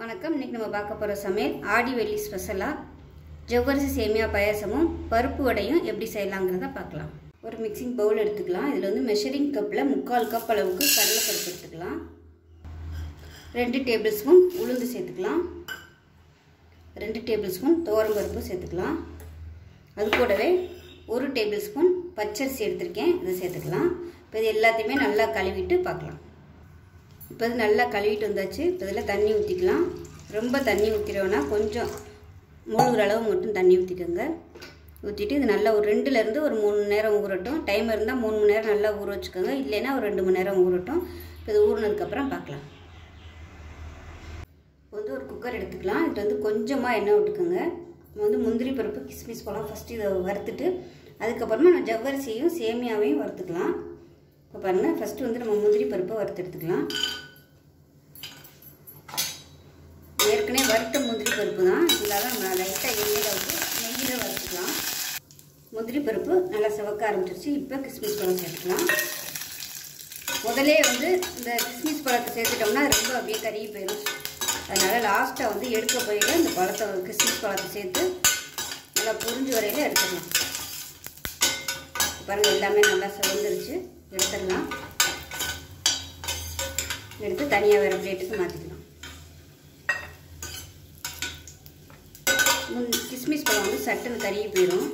வணக்கம். இன்னைக்கு நம்ம பார்க்க போகிற சமையல் ஆடி வெள்ளி ஸ்பெஷலாக ஜவ்வரிசி சேமியா பாயாசமும் பருப்பு வடையும் எப்படி செய்யலாங்கிறத பார்க்கலாம். ஒரு மிக்சிங் பவுல் எடுத்துக்கலாம். இதில் வந்து மெஷரிங் கப்பில் முக்கால் கப் அளவுக்கு கடலைப்பருப்பு எடுத்துக்கலாம். ரெண்டு டேபிள் ஸ்பூன் உளுந்து சேர்த்துக்கலாம். ரெண்டு டேபிள் ஸ்பூன் பருப்பு சேர்த்துக்கலாம். அது கூடவே ஒரு டேபிள் ஸ்பூன் பச்சரிசி எடுத்திருக்கேன். இதை சேர்த்துக்கலாம். இப்போ இது எல்லாத்தையுமே நல்லா கழுவிட்டு பார்க்கலாம். இப்போ இது நல்லா கழுவிட்டு வந்தாச்சு. இப்போ இதில் தண்ணி ஊற்றிக்கலாம். ரொம்ப தண்ணி ஊற்றிடுவோன்னா கொஞ்சம் மூழ்கிற அளவு மட்டும் தண்ணி ஊற்றிக்கோங்க ஊற்றிட்டு இது நல்லா ஒரு ரெண்டுலேருந்து ஒரு மூணு மணி நேரம் ஊறட்டும். டைம் இருந்தால் மூணு மணி நேரம் நல்லா ஊற வச்சுக்கோங்க. இல்லைன்னா ஒரு ரெண்டு மணி நேரம் ஊறட்டும். இப்போ இது ஊறினதுக்கப்புறம் பார்க்கலாம். இப்போ வந்து ஒரு குக்கர் எடுத்துக்கலாம். இது வந்து கொஞ்சமாக எண்ணெய் விட்டுக்கோங்க வந்து முந்திரி பருப்பு கிஸ்மிஸ் பழம் ஃபஸ்ட்டு இதை வறுத்துட்டு அதுக்கப்புறமா நான் ஜவ்வரிசியும் சேமியாவையும் வறுத்துக்கலாம். இப்போ பாருங்கள் ஃபஸ்ட்டு வந்து நம்ம முந்திரி பருப்பை வறுத்து எடுத்துக்கலாம். ஏற்கனவே வறுத்த முந்திரி பருப்பு தான். இருந்தாலும் நம்ம லைட்டாக எண்ணெயில் வந்து நெய்யில் வறுத்துக்கலாம். முந்திரி பருப்பு நல்லா சிவக்க ஆரம்பிச்சிருச்சு. இப்போ கிஸ்மிஸ் பழம் சேர்த்துக்கலாம். முதலே வந்து இந்த கிஸ்மிஸ் பழத்தை சேர்த்துட்டோம்னா ரொம்ப அப்படியே கருகி போயிடும் அதனால் லாஸ்ட்டாக வந்து எடுக்க போயில இந்த பழத்தை கிஸ்மிஸ் பழத்தை சேர்த்து நல்லா புரிஞ்சு வரையில் எடுத்துக்கலாம். பாருங்கள் எல்லாமே நல்லா சிவந்துருச்சு. எடுத்துடலாம். எடுத்து தனியாக வேறு பிளேட்டுக்கு மாற்றிக்கலாம் முன் கிஸ்மிஸ் பழம் வந்து சட்டுன்னு கருகி போயிடும்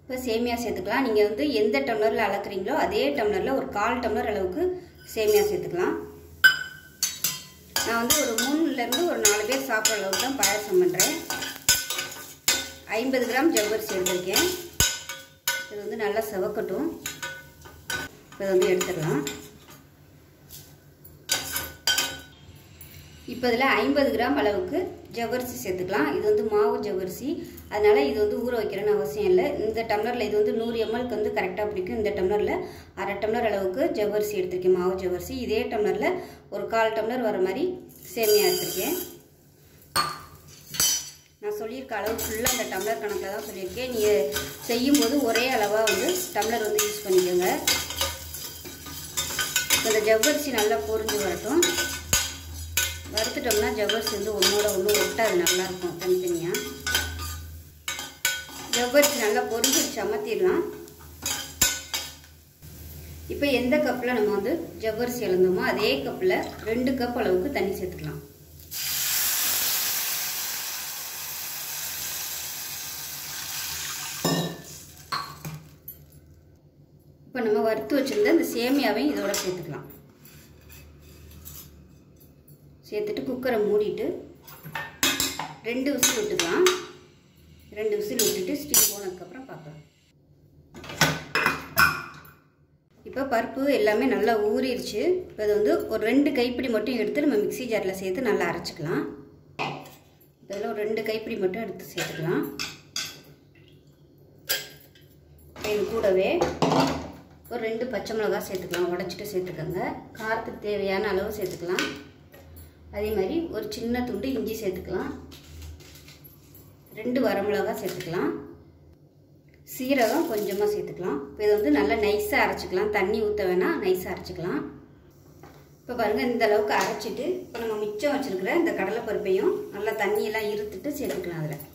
இப்போ சேமியா சேர்த்துக்கலாம். நீங்கள் வந்து எந்த டம்ளரில் அளக்குறீங்களோ அதே டம்ளரில் ஒரு கால் டம்ளர் அளவுக்கு சேமியா சேர்த்துக்கலாம். நான் வந்து ஒரு மூணுலேருந்து ஒரு நாலு பேர் சாப்பிட்ற அளவுக்கு தான் பாயாசம் பண்ணுறேன் ஐம்பது கிராம் ஜவ்வரிசி எடுத்திருக்கேன். இது வந்து நல்லா செவக்கட்டும். இதை வந்து எடுத்துடலாம். இப்போ இதில் ஐம்பது கிராம் அளவுக்கு ஜவ்வரிசி சேர்த்துக்கலாம். இது வந்து மாவு ஜவ்வரிசி. அதனால் இது வந்து ஊற வைக்கிறேன்னு அவசியம் இல்லை. இந்த டம்ளரில் இது வந்து நூறு எம்எல்க்கு வந்து கரெக்டாக பிடிக்கும். இந்த டம்ளரில் அரை டம்ளர் அளவுக்கு ஜவ்வரிசி எடுத்திருக்கேன் மாவு ஜவ்வரிசி. இதே டம்ளரில் ஒரு கால் டம்ளர் வர மாதிரி சேமியா எடுத்திருக்கேன். நான் சொல்லியிருக்க அளவு ஃபுல்லாக அந்த டம்ளர் கணக்கில் தான் சொல்லியிருக்கேன். நீங்கள் செய்யும்போது ஒரே அளவாக வந்து டம்ளர் வந்து யூஸ் பண்ணிக்கோங்க. இந்த ஜவ்வரிசி நல்லா பொறிஞ்சு வரட்டும். வறுத்துட்டோம்னா ஜவ்வரிசி வந்து ஒன்றோட ஒன்று ஒட்டாது நல்லாயிருக்கும் தனித்தனியாக ஜவ்வரிசி நல்லா பொறிஞ்சு சமத்திடலாம் இப்போ எந்த கப்பில் நம்ம வந்து ஜவ்வரிசி இழந்தோமோ அதே கப்பில் ரெண்டு கப் அளவுக்கு தண்ணி சேர்த்துக்கலாம். இப்போ நம்ம வறுத்து வச்சுருந்த இந்த சேமியாவையும் இதோட சேர்த்துக்கலாம். சேர்த்துட்டு குக்கரை மூடிட்டு ரெண்டு விசில் விட்டுக்கலாம். ரெண்டு விசில் விட்டுட்டு ஸ்டீம் போனதுக்கப்புறம் பார்க்கலாம். இப்போ பருப்பு எல்லாமே நல்லா ஊறிடுச்சு. இப்போ அது வந்து ஒரு ரெண்டு கைப்பிடி மட்டும் எடுத்து நம்ம மிக்சி ஜாரில் சேர்த்து நல்லா அரைச்சிக்கலாம். இதில் ஒரு ரெண்டு கைப்பிடி மட்டும் எடுத்து சேர்த்துக்கலாம். இது கூடவே ஒரு ரெண்டு பச்சை மிளகா சேர்த்துக்கலாம் உடச்சிட்டு சேர்த்துக்கோங்க. காரத்துக்கு தேவையான அளவு சேர்த்துக்கலாம். அதே மாதிரி ஒரு சின்ன துண்டு இஞ்சி சேர்த்துக்கலாம். ரெண்டு வரமிளகா சேர்த்துக்கலாம். சீரகம் கொஞ்சமாக சேர்த்துக்கலாம். இப்போ இதை வந்து நல்லா நைஸாக அரைச்சிக்கலாம். தண்ணி ஊற்ற வேணால் நைஸாக அரைச்சிக்கலாம். இப்போ பாருங்கள் இந்த அளவுக்கு அரைச்சிட்டு இப்போ நம்ம மிச்சம் வச்சுருக்கிற இந்த கடலைப்பருப்பையும் நல்லா தண்ணியெல்லாம் இருத்துட்டு சேர்த்துக்கலாம் அதில்.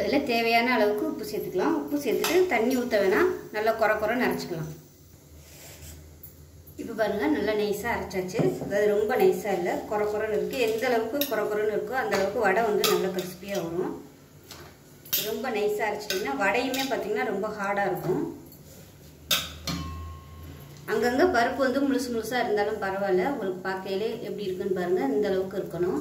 இதில் தேவையான அளவுக்கு உப்பு சேர்த்துக்கலாம். உப்பு சேர்த்துட்டு தண்ணி ஊற்ற வேணால் நல்லா குறை குறை அரைச்சிக்கலாம் இப்போ பாருங்கள் நல்லா நைஸாக அரைச்சாச்சு. அதாவது ரொம்ப நைஸாக இல்லை. குறை குறைன்னு இருக்குது எந்த அளவுக்கு குறை குறைன்னு இருக்கோ அந்த அளவுக்கு வடை வந்து நல்லா கிறிஸ்பியாக வரும். ரொம்ப நைஸாக அரைச்சிட்டிங்கன்னா வடையுமே பார்த்திங்கன்னா ரொம்ப ஹார்டாக இருக்கும். அங்கங்கே பருப்பு வந்து முழுசு முழுசாக இருந்தாலும் பரவாயில்ல. உங்களுக்கு பார்க்கையிலே எப்படி இருக்குன்னு பாருங்கள் இந்த அளவுக்கு இருக்கணும்.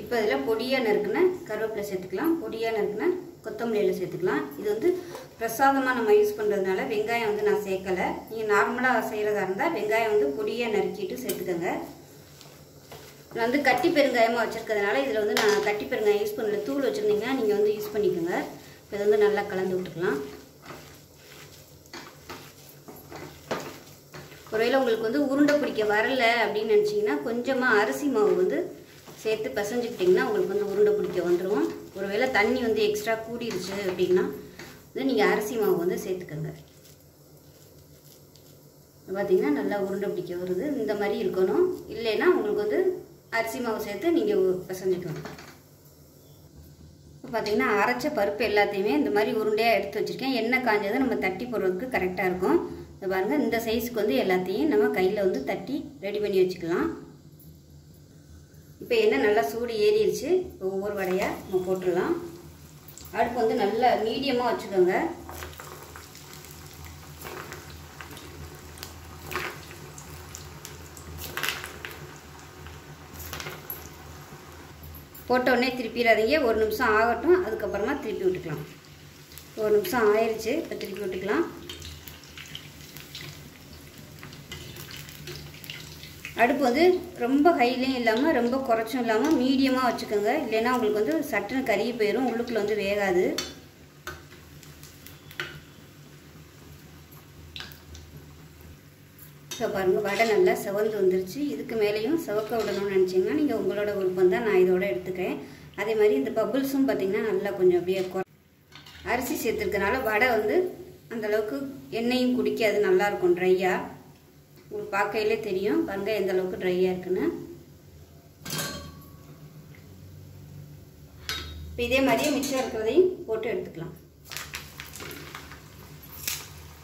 இப்போ இதில் பொடியாக நறுக்குன கருவேப்பிலை சேர்த்துக்கலாம். பொடியாக நறுக்குன கொத்தமல்லியில் சேர்த்துக்கலாம். இது வந்து பிரசாதமாக நம்ம யூஸ் பண்ணுறதுனால வெங்காயம் வந்து நான் சேர்க்கலை. நீங்கள் நார்மலாக செய்கிறதா இருந்தால் வெங்காயம் வந்து பொடியாக நறுக்கிட்டு சேர்த்துக்கோங்க. நான் வந்து கட்டி பெருங்காயமாக வச்சுருக்கிறதுனால இதில் வந்து நான் கட்டி பெருங்காயம் யூஸ் பண்ணல. தூள் வச்சுருந்தீங்கன்னா நீங்கள் வந்து யூஸ் பண்ணிக்கோங்க. இப்போ இதை வந்து நல்லா கலந்து விட்டுக்கலாம். ஒருவேளை உங்களுக்கு வந்து உருண்டை பிடிக்க வரல அப்படின்னு நினச்சிங்கன்னா கொஞ்சமாக அரிசி மாவு வந்து சேர்த்து பிசைஞ்சுக்கிட்டிங்கன்னா உங்களுக்கு வந்து உருண்டை பிடிக்க வந்துடும் ஒருவேளை தண்ணி வந்து எக்ஸ்ட்ரா கூடிருச்சு அப்படின்னா இது நீங்கள் அரிசி மாவு வந்து சேர்த்துக்கோங்க. பார்த்தீங்கன்னா நல்லா உருண்டை பிடிக்க வருது. இந்த மாதிரி இருக்கணும். இல்லைன்னா உங்களுக்கு வந்து அரிசி மாவு சேர்த்து நீங்கள் பிசைஞ்சுக்கணும் இப்போ பார்த்தீங்கன்னா அரைச்ச பருப்பு எல்லாத்தையுமே இந்த மாதிரி உருண்டையாக எடுத்து வச்சுருக்கேன். எண்ணெய் காஞ்சதை நம்ம தட்டி போடுறதுக்கு கரெக்டாக இருக்கும். இந்த பாருங்கள் இந்த சைஸுக்கு வந்து எல்லாத்தையும் நம்ம கையில் வந்து தட்டி ரெடி பண்ணி வச்சுக்கலாம். இப்போ எண்ணெய் நல்லா சூடு ஏறிடுச்சு. இப்போ ஒவ்வொரு வடையாக நம்ம போட்டுடலாம். அடுப்பு வந்து நல்லா மீடியமாக வச்சுக்கோங்க. போட்டோடனே திருப்பிடாதீங்க. ஒரு நிமிஷம் ஆகட்டும். அதுக்கப்புறமா திருப்பி விட்டுக்கலாம். ஒரு நிமிஷம் ஆயிடுச்சு இப்போ திருப்பி விட்டுக்கலாம். அடுப்பு வந்து ரொம்ப ஹைலையும் இல்லாமல் ரொம்ப குறைச்சும் இல்லாமல் மீடியமாக வச்சுக்கோங்க. இல்லைன்னா உங்களுக்கு வந்து சட்டுன்னு கருகி போயிடும் உள்ளுக்குள்ள வந்து வேகாது. இப்போ பாருங்கள் வடை நல்லா செவந்து வந்துருச்சு. இதுக்கு மேலேயும் செவக்க விடணும்னு நினச்சிங்கன்னா நீங்கள் உங்களோட விருப்பம் தான் நான் இதோட எடுத்துக்கிறேன். அதே மாதிரி இந்த பபுள்ஸும் பார்த்திங்கன்னா நல்லா கொஞ்சம் அப்படியே அரிசி சேர்த்துருக்கனால வடை வந்து அந்தளவுக்கு எண்ணெயும் குடிக்காது நல்லாயிருக்கும் ட்ரையாக உங்களுக்கு பார்க்கையிலே தெரியும். பாருங்க எந்த அளவுக்கு ட்ரையாக இருக்குன்னு. இப்போ இதே மாதிரியே மிச்சம் இருக்கிறதையும் போட்டு எடுத்துக்கலாம்.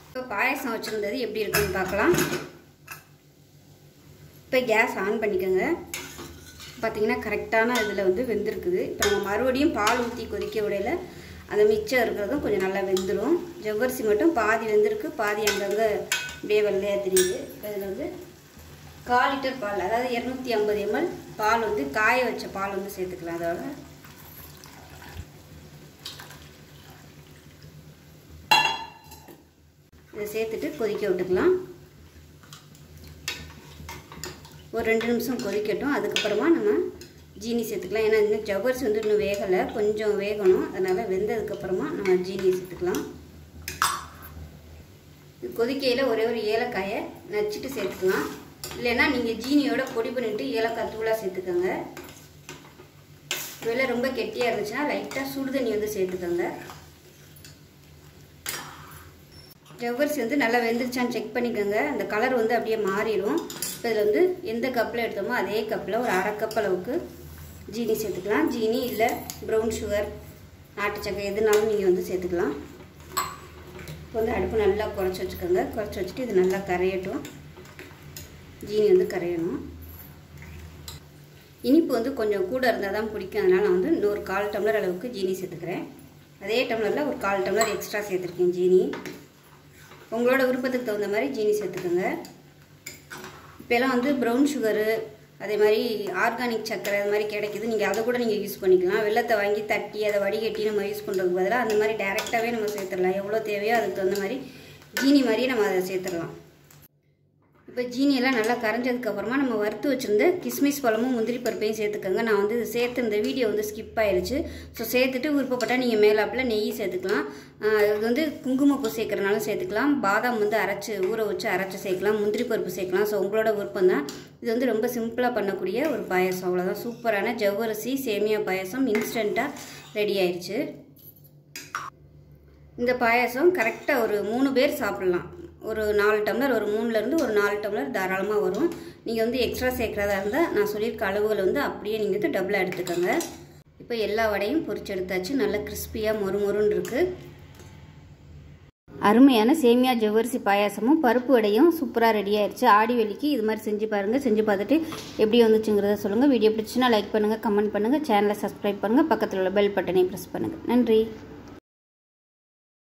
இப்போ பாயசம் வச்சுருந்தது எப்படி இருக்குன்னு பார்க்கலாம். இப்போ கேஸ் ஆன் பண்ணிக்கோங்க. பார்த்தீங்கன்னா கரெக்டான இதில் வந்து வெந்திருக்குது. இப்போ நம்ம மறுபடியும் பால் ஊற்றி கொதிக்க விடையில அந்த மிச்சம் இருக்கிறதும் கொஞ்சம் நல்லா வெந்துடும் ஜவ்வரிசி மட்டும் பாதி வெந்திருக்கு பாதி அங்கங்கே அப்படியே வெள்ளையாக தெரியுது இதில் வந்து கால் லிட்டர் பால் அதாவது இரநூத்தி ஐம்பது எம்எல் பால் வந்து காய வச்ச பால் வந்து சேர்த்துக்கலாம். அதோட இதை சேர்த்துட்டு கொதிக்க விட்டுக்கலாம். ஒரு ரெண்டு நிமிஷம் கொதிக்கட்டும். அதுக்கப்புறமா நம்ம ஜீனி சேர்த்துக்கலாம். ஏன்னா இன்னும் ஜவ்வரிசி வந்து இன்னும் வேகலை. கொஞ்சம் வேகணும். அதனால் வெந்ததுக்கப்புறமா நம்ம ஜீனி சேர்த்துக்கலாம். கொதிக்கையில் ஒரே ஒரு ஏலக்காயை நச்சுட்டு சேர்த்துக்கலாம். இல்லைன்னா நீங்கள் ஜீனியோட பொடி பண்ணிவிட்டு ஏலக்காய் தூளாக சேர்த்துக்கோங்க. வெளில ரொம்ப கெட்டியாக இருந்துச்சுன்னா லைட்டாக சுடு தண்ணி வந்து சேர்த்துக்கோங்க. ஜவ்வரிசி வந்து நல்லா வெந்துருச்சான்னு செக் பண்ணிக்கோங்க. அந்த கலர் வந்து அப்படியே மாறிடும். இப்போ இதில் வந்து எந்த கப்பில் எடுத்தோமோ அதே கப்பில் ஒரு அரை கப் அளவுக்கு ஜீனி சேர்த்துக்கலாம். ஜீனி இல்லை ப்ரௌன் சுகர் நாட்டு சக்கரை எதுனாலும் நீங்கள் வந்து சேர்த்துக்கலாம். இப்போ வந்து அடுப்பு நல்லா குறைச்சி வச்சுக்கோங்க. குறைச்சி வச்சுட்டு இது நல்லா கரையட்டும். ஜீனி வந்து கரையணும். இனிப்பு வந்து கொஞ்சம் கூட இருந்தால் தான் பிடிக்கும். அதனால் நான் வந்து இன்னொரு கால் டம்ளர் அளவுக்கு ஜீனி சேர்த்துக்கிறேன். அதே டம்ளரில் ஒரு கால் டம்ளர் எக்ஸ்ட்ரா சேர்த்துருக்கேன் ஜீனி. உங்களோட விருப்பத்துக்கு தகுந்த மாதிரி ஜீனி சேர்த்துக்கோங்க. இப்போலாம் வந்து ப்ரௌன் சுகரு அதே மாதிரி ஆர்கானிக் சர்க்கரை அது மாதிரி கிடைக்கிது. நீங்கள் அதை கூட நீங்கள் யூஸ் பண்ணிக்கலாம். வெள்ளத்தை வாங்கி தட்டி அதை வடிகட்டி நம்ம யூஸ் பண்ணுறதுக்கு பதிலாக அந்த மாதிரி டேரெக்டாகவே நம்ம சேர்த்துடலாம். எவ்வளோ தேவையோ அதுக்கு தகுந்த மாதிரி ஜீனி மாதிரியே நம்ம அதை சேர்த்துடலாம். இப்போ ஜீனியெல்லாம் நல்லா கரைஞ்சதுக்கப்புறமா நம்ம வறுத்து வச்சுருந்த கிஸ்மிஸ் பழமும் முந்திரி பருப்பையும் சேர்த்துக்கோங்க. நான் வந்து இது சேர்த்து இந்த வீடியோ வந்து ஸ்கிப் ஆயிடுச்சு ஸோ சேர்த்துட்டு விருப்பப்பட்டால் நீங்கள் மேலாப்பில் நெய் சேர்த்துக்கலாம். இது வந்து குங்குமப்பூ சேர்க்குறனாலும் சேர்த்துக்கலாம். பாதாம் வந்து அரைச்சி ஊற வச்சு அரைச்சி சேர்க்கலாம். முந்திரி பருப்பு சேர்க்கலாம். ஸோ உங்களோட விருப்பம் தான். இது வந்து ரொம்ப சிம்பிளாக பண்ணக்கூடிய ஒரு பாயசம். அவ்வளோதான் சூப்பரான ஜவ்வரிசி சேமியா பாயசம் இன்ஸ்டண்ட்டாக ரெடி ஆயிடுச்சு இந்த பாயாசம் கரெக்டாக ஒரு மூணு பேர் சாப்பிட்லாம். ஒரு நாலு டம்ளர் ஒரு மூணுலேருந்து ஒரு நாலு டம்ளர் தாராளமாக வரும். நீங்கள் வந்து எக்ஸ்ட்ரா சேர்க்குறதா இருந்தால் நான் சொல்லியிருக்க அளவுகள் வந்து அப்படியே நீங்கள் வந்து டபுளாக எடுத்துக்கோங்க. இப்போ எல்லா வடையும் பொரிச்சு எடுத்தாச்சு. நல்லா கிறிஸ்பியாக மொறு மொறுன்னு இருக்குது அருமையான சேமியா ஜவ்வரிசி பாயாசமும் பருப்பு வடையும் சூப்பராக ரெடி ஆயிடுச்சு ஆடி வெளிக்கு இது மாதிரி செஞ்சு பாருங்கள் செஞ்சு பார்த்துட்டு எப்படி வந்துச்சுங்கிறத சொல்லுங்கள் வீடியோ பிடிச்சுன்னா லைக் பண்ணுங்கள் கமெண்ட் பண்ணுங்கள் சேனலை சப்ஸ்கிரைப் பண்ணுங்கள் பக்கத்தில் உள்ள பெல் பட்டனையும் ப்ரெஸ் பண்ணுங்கள் நன்றி.